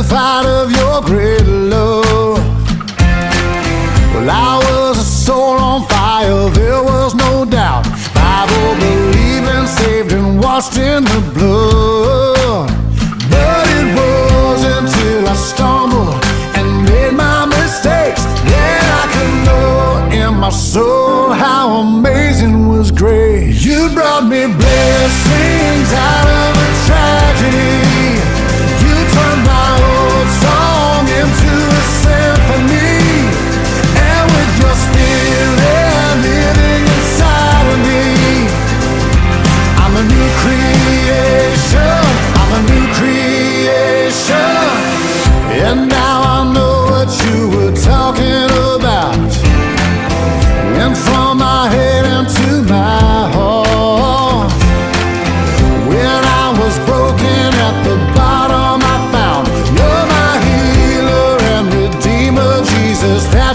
testified of your great love. Well, I was a soul on fire, there was no doubt. Bible believing, saved and washed in the blood. But it was until I stumbled and made my mistakes that I could know in my soul how amazing was grace. You brought me blessings out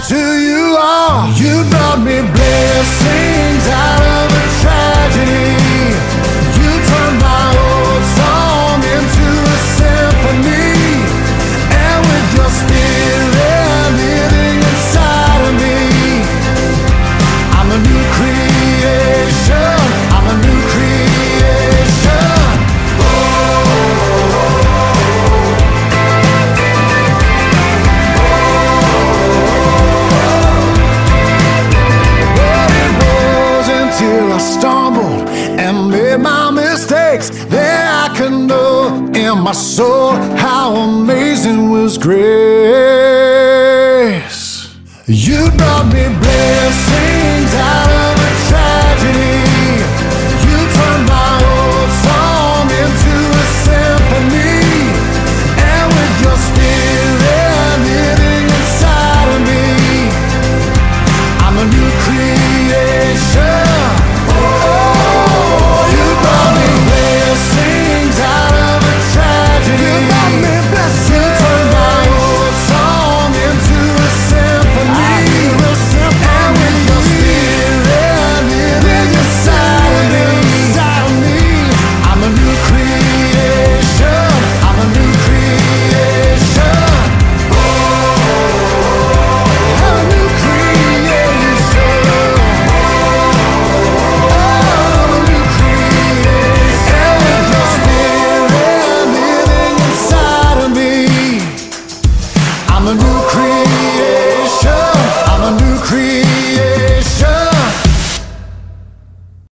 to mistakes that I could know in my soul how amazing was grace. You brought me blessings